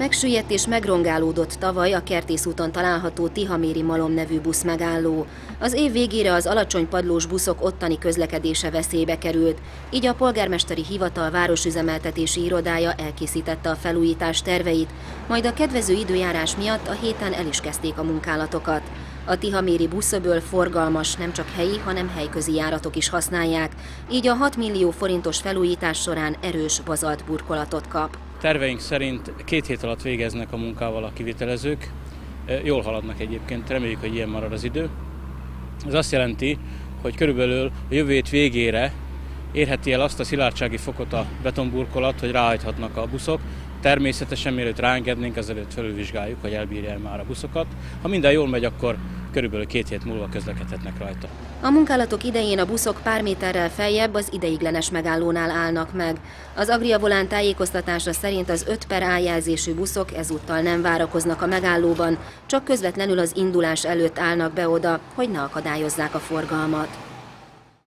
Megsüllyedt és megrongálódott tavaly a Kertész úton található Tihaméri Malom nevű busz megálló. Az év végére az alacsony padlós buszok ottani közlekedése veszélybe került, így a polgármesteri hivatal városüzemeltetési irodája elkészítette a felújítás terveit, majd a kedvező időjárás miatt a héten el is kezdték a munkálatokat. A Tihaméri buszöböl forgalmas nem csak helyi, hanem helyközi járatok is használják, így a 6 millió forintos felújítás során erős bazalt burkolatot kap. Terveink szerint két hét alatt végeznek a munkával a kivitelezők. Jól haladnak egyébként, reméljük, hogy ilyen marad az idő. Ez azt jelenti, hogy körülbelül a jövő hét végére érheti el azt a szilárdsági fokot a betonburkolat, hogy ráhajthatnak a buszok. Természetesen mielőtt ráengednénk, azelőtt felülvizsgáljuk, hogy elbírja már a buszokat. Ha minden jól megy, akkor körülbelül két hét múlva közlekedhetnek rajta. A munkálatok idején a buszok pár méterrel feljebb az ideiglenes megállónál állnak meg. Az Agria Volán tájékoztatása szerint az 5 per A jelzésű buszok ezúttal nem várakoznak a megállóban, csak közvetlenül az indulás előtt állnak be oda, hogy ne akadályozzák a forgalmat.